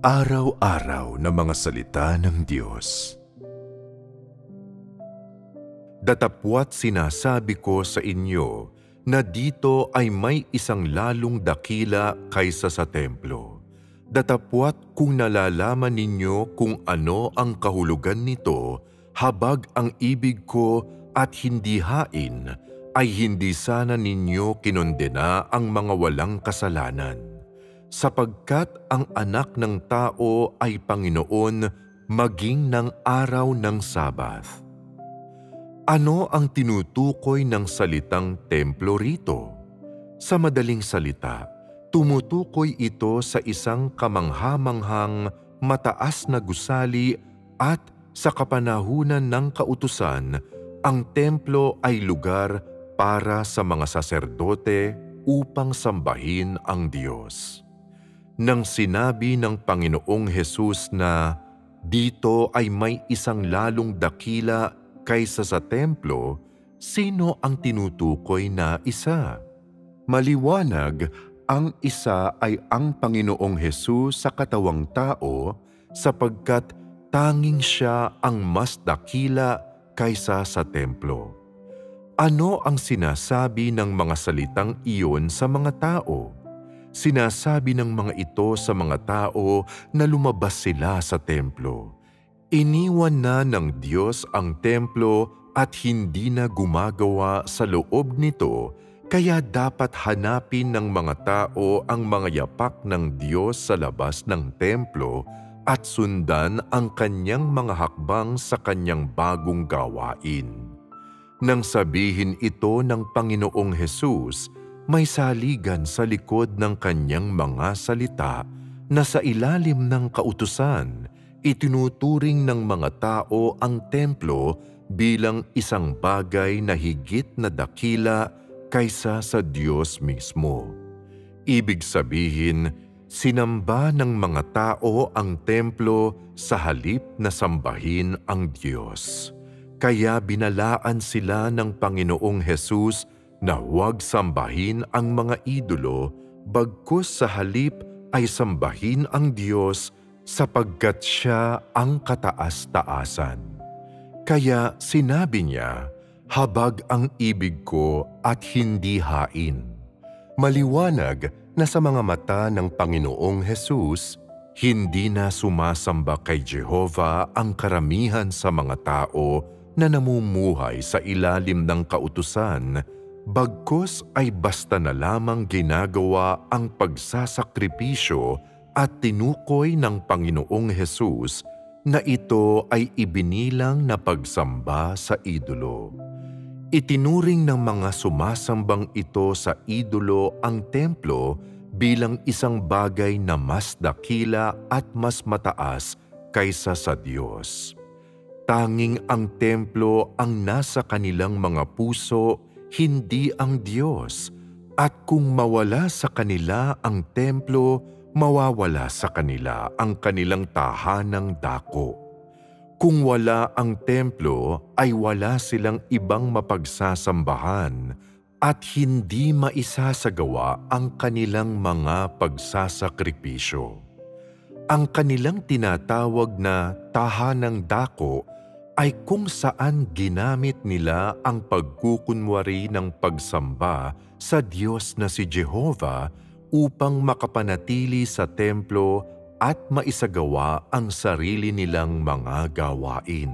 Araw-araw na mga salita ng Diyos. Datapwat sinasabi ko sa inyo na dito ay may isang lalong dakila kaysa sa templo. Datapwat kung nalalaman ninyo kung ano ang kahulugan nito, habag ang ibig ko at hindi hain, ay hindi sana ninyo kinondena ang mga walang kasalanan sapagkat ang anak ng tao ay Panginoon maging ng araw ng Sabath. Ano ang tinutukoy ng salitang templo rito? Sa madaling salita, tumutukoy ito sa isang kamanghamanghang mataas na gusali at sa kapanahunan ng kautusan, ang templo ay lugar para sa mga saserdote upang sambahin ang Diyos nang sinabi ng Panginoong Hesus na dito ay may isang lalong dakila kaysa sa templo, sino ang tinutukoy na isa? Maliwanag, ang isa ay ang Panginoong Hesus sa katawang tao sapagkat tanging siya ang mas dakila kaysa sa templo. Ano ang sinasabi ng mga salitang iyon sa mga tao? Sinasabi ng mga ito sa mga tao na lumabas sila sa templo. Iniwan na ng Diyos ang templo at hindi na gumagawa sa loob nito kaya dapat hanapin ng mga tao ang mga yapak ng Diyos sa labas ng templo at sundan ang kanyang mga hakbang sa kanyang bagong gawain. Nang sabihin ito ng Panginoong Hesus, may saligan sa likod ng kanyang mga salita na sa ilalim ng kautusan, itinuturing ng mga tao ang templo bilang isang bagay na higit na dakila kaysa sa Diyos mismo. Ibig sabihin, sinamba ng mga tao ang templo sa halip na sambahin ang Diyos. Kaya binalaan sila ng Panginoong Hesus na huwag sambahin ang mga idolo bagkus sa halip ay sambahin ang Diyos sapagkat siya ang kataas-taasan. Kaya sinabi niya, habag ang ibig ko at hindi hain. Maliwanag na sa mga mata ng Panginoong Hesus, hindi na sumasamba kay Jehova ang karamihan sa mga tao na namumuhay sa ilalim ng kautusan Bagkos ay basta na lamang ginagawa ang pagsasakripisyo at tinukoy ng Panginoong Hesus na ito ay ibinilang na pagsamba sa idolo. Itinuring ng mga sumasambang ito sa idolo ang templo bilang isang bagay na mas dakila at mas mataas kaysa sa Diyos. Tanging ang templo ang nasa kanilang mga puso hindi ang Diyos, at kung mawala sa kanila ang templo, mawawala sa kanila ang kanilang tahanang dako. Kung wala ang templo, ay wala silang ibang mapagsasambahan at hindi maisasagawa ang kanilang mga pagsasakripisyo. Ang kanilang tinatawag na tahanang dako ay kung saan ginamit nila ang pagkukunwari ng pagsamba sa Diyos na si Jehovah upang makapanatili sa templo at maisagawa ang sarili nilang mga gawain.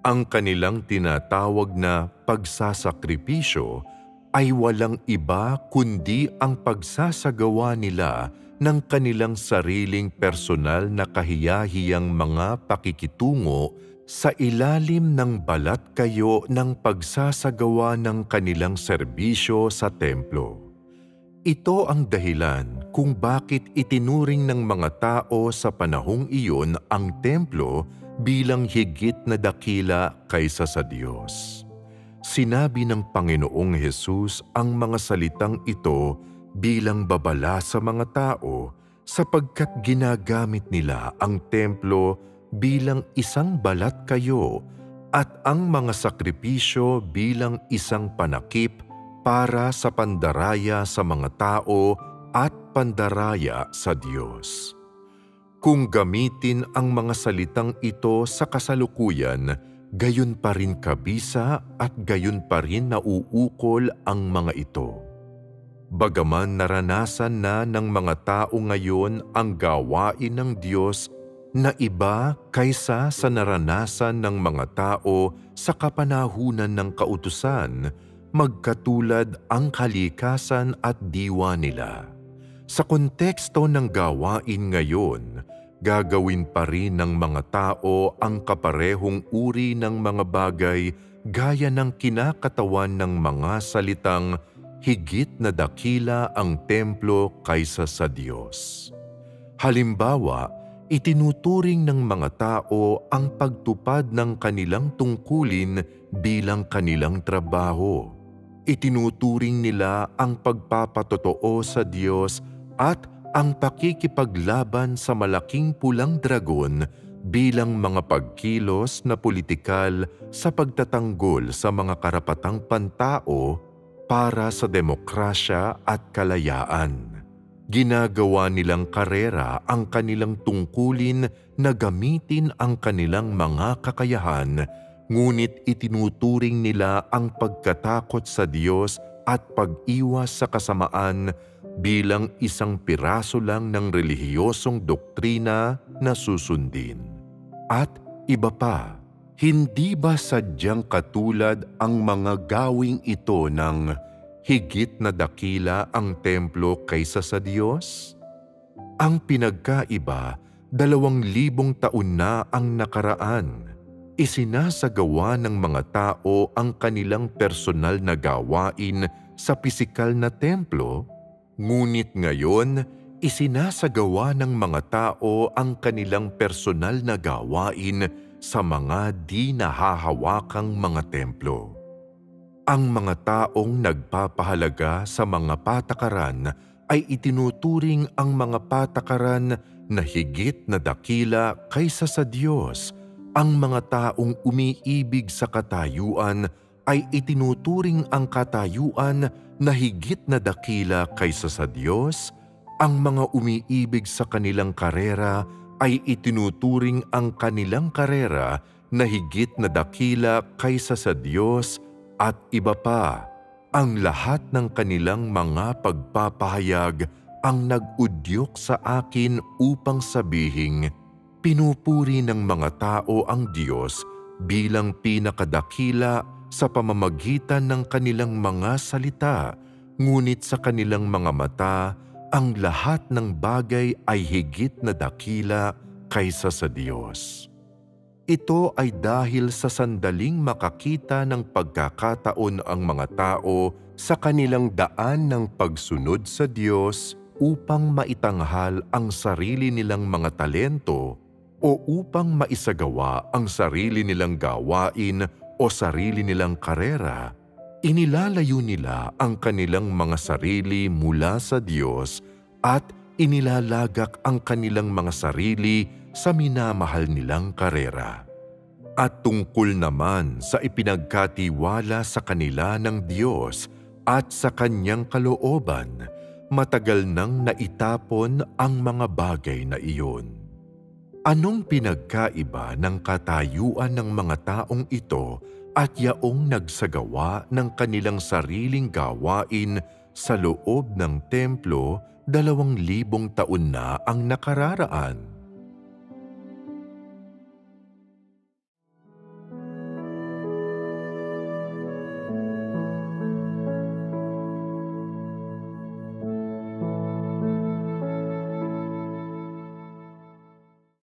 Ang kanilang tinatawag na pagsasakripisyo ay walang iba kundi ang pagsasagawa nila ng kanilang sariling personal na kahiyahiyang mga pakikitungo sa ilalim ng balat kayo ng pagsasagawa ng kanilang serbisyo sa templo. Ito ang dahilan kung bakit itinuring ng mga tao sa panahong iyon ang templo bilang higit na dakila kaysa sa Diyos. Sinabi ng Panginoong Hesus ang mga salitang ito bilang babala sa mga tao sapagkat ginagamit nila ang templo bilang isang balat kayo at ang mga sakripisyo bilang isang panakip para sa pandaraya sa mga tao at pandaraya sa Diyos. Kung gamitin ang mga salitang ito sa kasalukuyan, gayon pa rin kabisa at gayon pa rin nauukol ang mga ito. Bagaman naranasan na ng mga tao ngayon ang gawain ng Diyos na iba kaysa sa naranasan ng mga tao sa kapanahunan ng kautusan, magkatulad ang kalikasan at diwa nila. Sa konteksto ng gawain ngayon, gagawin pa rin ng mga tao ang kaparehong uri ng mga bagay gaya ng kinakatawan ng mga salitang higit na dakila ang templo kaysa sa Diyos. Halimbawa, itinuturing ng mga tao ang pagtupad ng kanilang tungkulin bilang kanilang trabaho. Itinuturing nila ang pagpapatotoo sa Diyos at ang pakikipaglaban sa malaking pulang dragon bilang mga pagkilos na politikal sa pagtatanggol sa mga karapatang pantao para sa demokrasya at kalayaan. Ginagawa nilang karera ang kanilang tungkulin na gamitin ang kanilang mga kakayahan, ngunit itinuturing nila ang pagkatakot sa Diyos at pag-iwas sa kasamaan bilang isang piraso lang ng relihiyosong doktrina na susundin. At iba pa, hindi ba sadyang katulad ang mga gawing ito ng higit na dakila ang templo kaysa sa Diyos? Ang pinagkaiba, dalawang libong taon na ang nakaraan. Isinasagawa ng mga tao ang kanilang personal na gawain sa pisikal na templo, ngunit ngayon isinasagawa ng mga tao ang kanilang personal na gawain sa mga di nahahawakang mga templo. Ang mga taong nagpapahalaga sa mga patakaran ay itinuturing ang mga patakaran na higit na dakila kaysa sa Diyos. Ang mga taong umiibig sa katayuan ay itinuturing ang katayuan na higit na dakila kaysa sa Diyos. Ang mga umiibig sa kanilang karera ay itinuturing ang kanilang karera na higit na dakila kaysa sa Diyos at iba pa. Ang lahat ng kanilang mga pagpapahayag ang nag-udyok sa akin upang sabihing, pinupuri ng mga tao ang Diyos bilang pinakadakila sa pamamagitan ng kanilang mga salita, ngunit sa kanilang mga mata ang lahat ng bagay ay higit na dakila kaysa sa Diyos. Ito ay dahil sa sandaling makakita ng pagkakataon ang mga tao sa kanilang daan ng pagsunod sa Diyos upang maitanghal ang sarili nilang mga talento o upang maisagawa ang sarili nilang gawain o sarili nilang karera. Inilalayo nila ang kanilang mga sarili mula sa Diyos at inilalagak ang kanilang mga sarili sa minamahal nilang karera. At tungkol naman sa ipinagkatiwala sa kanila ng Diyos at sa kanyang kalooban, matagal nang naitapon ang mga bagay na iyon. Anong pinagkaiba ng katayuan ng mga taong ito at yaong nagsagawa ng kanilang sariling gawain sa loob ng templo dalawang libong taon na ang nakararaan.